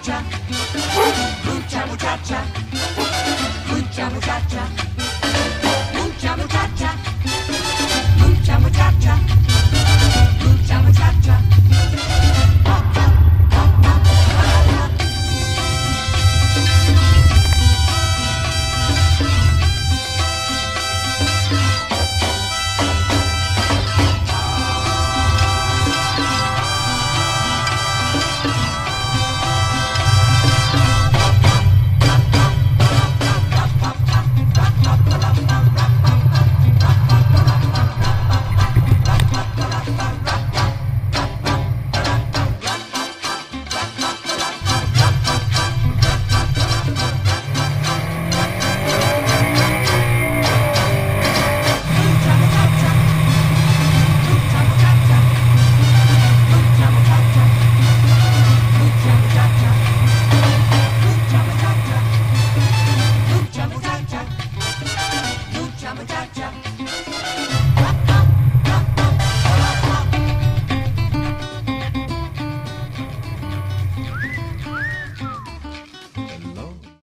muchacha, mucha muchacha, mucha muchacha.